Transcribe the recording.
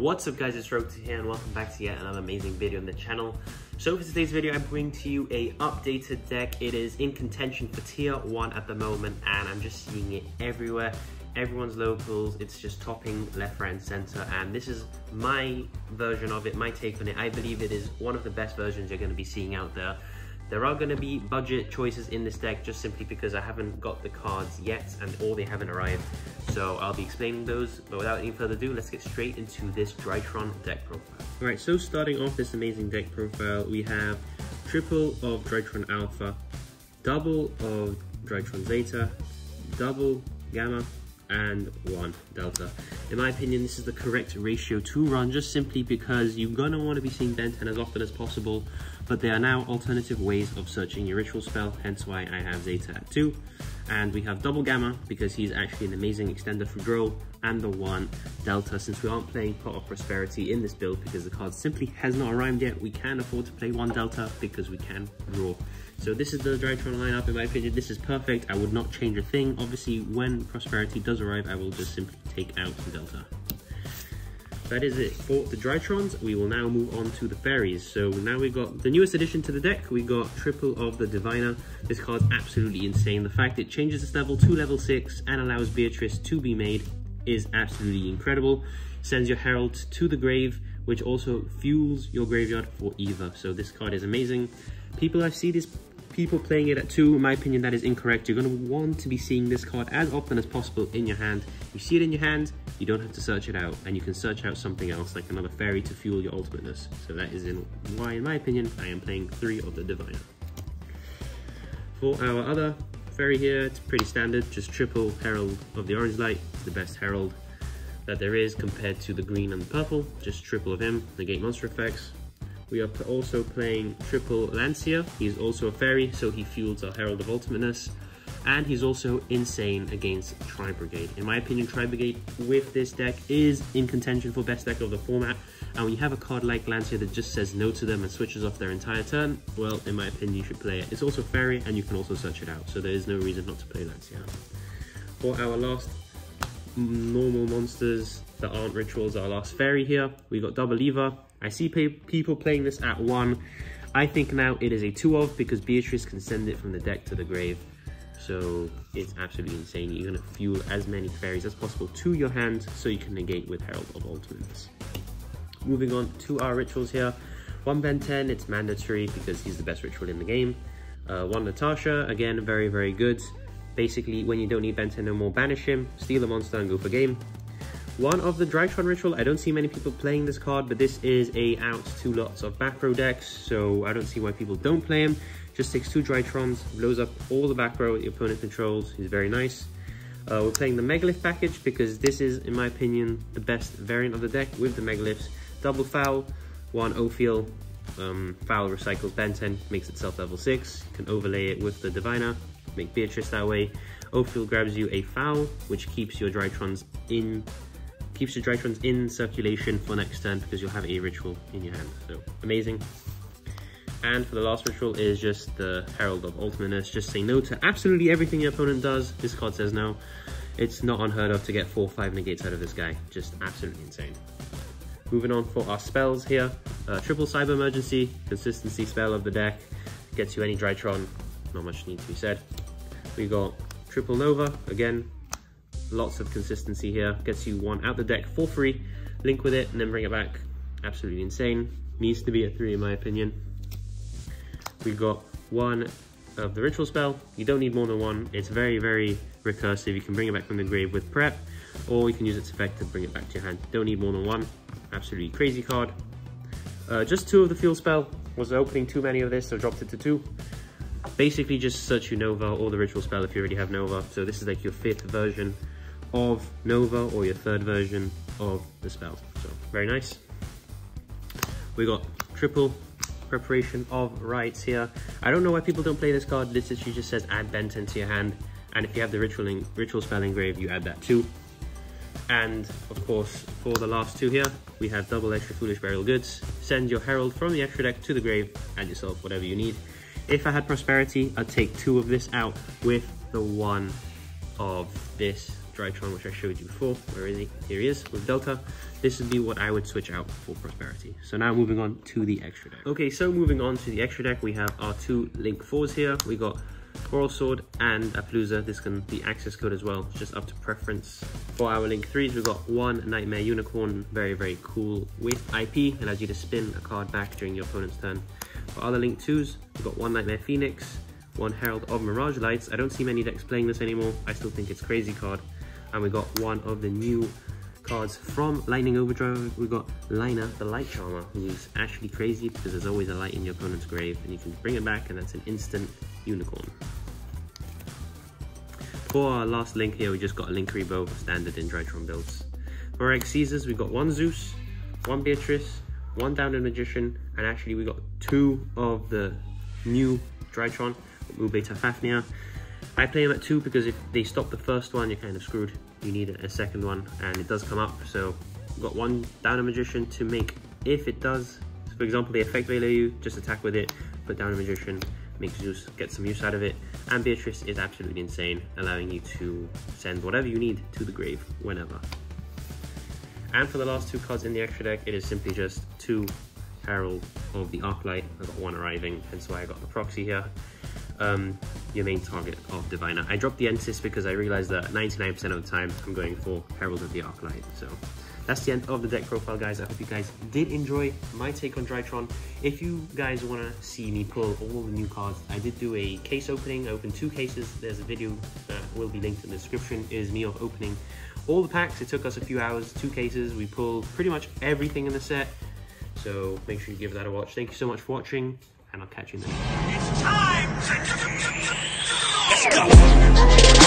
What's up guys, it's Rokutu here and welcome back to yet another amazing video on the channel. So for today's video, I bring to you a updated deck. It is in contention for tier 1 at the moment and I'm just seeing it everywhere. Everyone's locals, it's just topping left, right and center and this is my version of it, my take on it. I believe it is one of the best versions you're going to be seeing out there. There are going to be budget choices in this deck just simply because I haven't got the cards yet and or they haven't arrived. So I'll be explaining those, but without any further ado, let's get straight into this Drytron deck profile. Alright, so starting off this amazing deck profile, we have triple of Drytron Alpha, double of Drytron Zeta, double Gamma, and one Delta. In my opinion, this is the correct ratio to run just simply because you're gonna want to be seeing Benten as often as possible, but there are now alternative ways of searching your ritual spell, hence why I have Zeta at two. And we have double Gamma because he's actually an amazing extender for draw, and the one Delta since we aren't playing Pot of Prosperity in this build because the card simply has not arrived yet. We can afford to play one Delta because we can draw. So this is the Drytron lineup, in my opinion. This is perfect. I would not change a thing. Obviously, when Prosperity does arrive, I will just simply take out the Delta. That is it for the Drytrons. We will now move on to the Fairies. So now we've got the newest addition to the deck. We got triple of the Diviner. This card's absolutely insane. The fact it changes its level to level 6 and allows Beatrice to be made is absolutely incredible. Sends your Herald to the grave, which also fuels your graveyard for Eva. So this card is amazing. People I see this people playing it at 2, in my opinion, that is incorrect. You're going to want to be seeing this card as often as possible in your hand. You see it in your hand, you don't have to search it out, and you can search out something else, like another fairy to fuel your ultimateness. So that is in why, in my opinion, I am playing 3 of the Diviner. For our other fairy here, it's pretty standard, just triple Herald of the Orange Light, the best Herald that there is compared to the green and the purple, just triple of him, negate monster effects, we are also playing triple Lancea. He's also a fairy, so he fuels our Herald of Ultimateness. And he's also insane against Tri Brigade. In my opinion, Tri Brigade with this deck is in contention for best deck of the format. And when you have a card like Lancea that just says no to them and switches off their entire turn, well, in my opinion, you should play it. It's also fairy, and you can also search it out. So there is no reason not to play Lancea. For our last normal monsters that aren't rituals, our last fairy here, we got Double Eva, I see people playing this at one. I think now it is a two of because Beatrice can send it from the deck to the grave. So it's absolutely insane. You're gonna fuel as many fairies as possible to your hand so you can negate with Herald of Ultimates. Moving on to our rituals here. One Benten, it's mandatory because he's the best ritual in the game. Uh, one Natasha, again, very, very good. Basically, when you don't need Benten no more, banish him, steal a monster and go for game. One of the Drytron Ritual, I don't see many people playing this card, but this is a out to lots of back row decks, so I don't see why people don't play him. Just takes two Drytrons, blows up all the back row the opponent controls, he's very nice. Uh, we're playing the Megalith package because this is, in my opinion, the best variant of the deck with the Megaliths. Double Phaleg, one Ophiel, um, Phaleg recycles Benten, makes itself level 6. You can overlay it with the Diviner, make Beatrice that way. Ophiel grabs you a Phaleg, which keeps your Drytrons in keeps your Drytrons in circulation for next turn because you'll have a ritual in your hand. So amazing. And for the last ritual is just the Herald of Ultimateness. Just say no to absolutely everything your opponent does. This card says no. It's not unheard of to get 4-5 negates out of this guy. Just absolutely insane. Moving on for our spells here. Uh, triple Cyber Emergency, consistency spell of the deck. Gets you any Drytron. Not much needs to be said. We got Triple Nova, again, Lots of consistency here. Gets you one out the deck for free. Link with it and then bring it back. Absolutely insane. Needs to be a three in my opinion. We've got one of the ritual spell. You don't need more than one. It's very, very recursive. You can bring it back from the grave with prep, or you can use its effect to bring it back to your hand. Don't need more than one. Absolutely crazy card. Uh, just two of the field spell. Was opening too many of this, so dropped it to two. Basically just search your Nova or the ritual spell if you already have Nova. So this is like your fifth version of Nova or your third version of the spell. So very nice. We got triple preparation of rites here. I don't know why people don't play this card. This she just says add Benten to your hand. And if you have the ritual, ritual spell engraved, you add that too. And of course, for the last two here, we have double extra foolish burial goods. Send your herald from the extra deck to the grave, add yourself whatever you need. If I had prosperity, I'd take two of this out with the one of this Drytron, which I showed you before. Where is he? Here he is with Delta. This would be what I would switch out for Prosperity. So now moving on to the extra deck. Okay, so moving on to the extra deck, we have our two Link 4s here. We got Borrelsword and Apollousa. This can be access code as well, just up to preference. For our Link 3s, we've got one Knightmare Unicorn, very, very cool with IP, allows you to spin a card back during your opponent's turn. For other Link 2s, we've got one Knightmare Phoenix, one Herald of Mirage Lights. I don't see many decks playing this anymore. I still think it's crazy card. And we got one of the new cards from Lightning Overdrive. We got Lyna, the Light Charmer, who's actually crazy because there's always a light in your opponent's grave and you can bring it back and that's an instant unicorn. For our last link here, we just got a Linkuriboh standard in Drytron builds. For our Caesars, we got one Zeus, one Beatrice, one down Downerd Magician, and actually we got two of the new Drytron, Mu Beta Fafnir. I play them at two because if they stop the first one, you're kind of screwed. You need a second one, and it does come up. So got one Downerd Magician to make, if it does, for example, the effect value, you, just attack with it, put down a Magician, make Zeus get some use out of it. And Beatrice is absolutely insane, allowing you to send whatever you need to the grave whenever. And for the last two cards in the extra deck, it is simply just two Herald of the Arclight. I got one arriving, hence why I got the proxy here. Um, your main target of Diviner. I dropped the Ensis because I realized that 99% of the time I'm going for Herald of the Arclight. So that's the end of the deck profile, guys. I hope you guys did enjoy my take on Drytron. If you guys want to see me pull all the new cards, I did do a case opening. I opened two cases. There's a video that will be linked in the description. It is me opening all the packs. It took us a few hours, two cases. We pulled pretty much everything in the set. So make sure you give that a watch. Thank you so much for watching, and I'll catch you next time. Let's go!